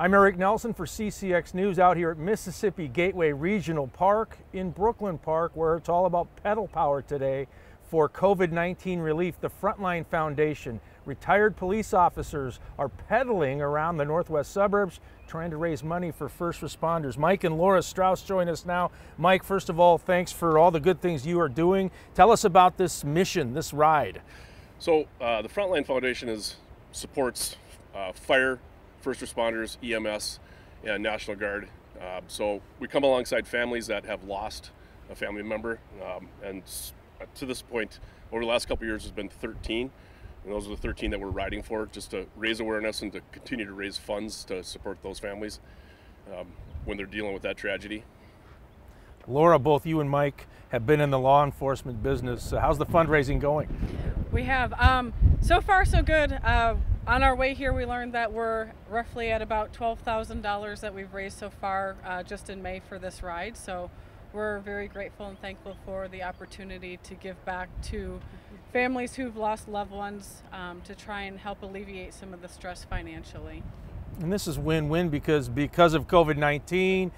I'm Eric Nelson for CCX News out here at Mississippi Gateway Regional Park in Brooklyn Park, where it's all about pedal power today for COVID 19 relief. The Frontline Foundation, retired police officers are pedaling around the northwest suburbs trying to raise money for first responders. Mike and Laura Strauss join us now. Mike, first of all, thanks for all the good things you are doing. Tell us about this mission, this ride. So, uh, the Frontline Foundation is supports uh, fire first responders, EMS, and National Guard. Uh, so we come alongside families that have lost a family member, um, and to this point, over the last couple years, has been 13, and those are the 13 that we're riding for, just to raise awareness and to continue to raise funds to support those families um, when they're dealing with that tragedy. Laura, both you and Mike have been in the law enforcement business. So how's the fundraising going? We have. Um, so far, so good. Uh, on our way here, we learned that we're roughly at about $12,000 that we've raised so far uh, just in May for this ride. So we're very grateful and thankful for the opportunity to give back to families who've lost loved ones um, to try and help alleviate some of the stress financially. And this is win-win because because of COVID-19,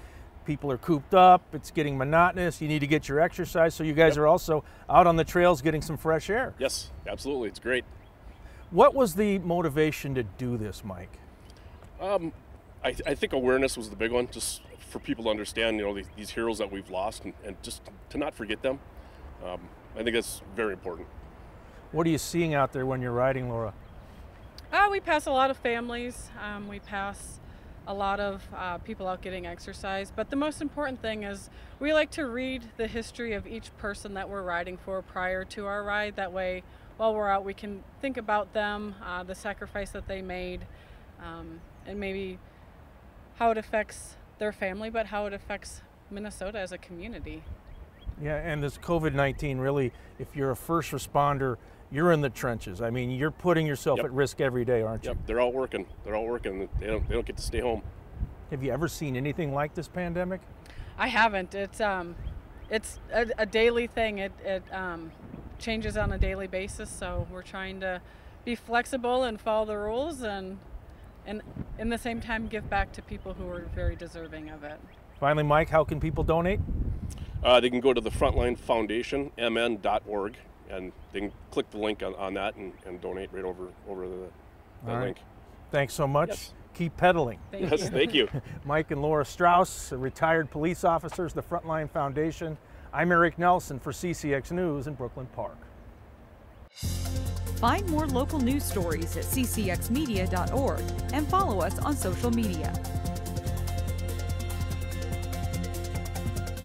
people are cooped up, it's getting monotonous, you need to get your exercise, so you guys yep. are also out on the trails getting some fresh air. Yes, absolutely, it's great. What was the motivation to do this, Mike? Um, I, th I, think awareness was the big one, just for people to understand, you know, these, these heroes that we've lost and, and, just to not forget them. Um, I think that's very important. What are you seeing out there when you're riding, Laura? Uh, we pass a lot of families. Um, we pass a lot of uh, people out getting exercise. But the most important thing is we like to read the history of each person that we're riding for prior to our ride. That way, while we're out, we can think about them, uh, the sacrifice that they made, um, and maybe how it affects their family, but how it affects Minnesota as a community. Yeah, and this COVID 19 really, if you're a first responder, you're in the trenches. I mean, you're putting yourself yep. at risk every day, aren't you? Yep, they're all working. They're all working. They don't, they don't get to stay home. Have you ever seen anything like this pandemic? I haven't. It's um, it's a, a daily thing. It it um, changes on a daily basis. So we're trying to be flexible and follow the rules, and and in the same time give back to people who are very deserving of it. Finally, Mike, how can people donate? Uh, they can go to the Frontline Foundation, mn.org, and they can click the link on, on that and, and donate right over over the, the link. Thanks so much. Yes. Keep pedaling. Thank yes, you. thank you. Mike and Laura Strauss, retired police officers, the Frontline Foundation. I'm Eric Nelson for CCX News in Brooklyn Park. Find more local news stories at ccxmedia.org and follow us on social media.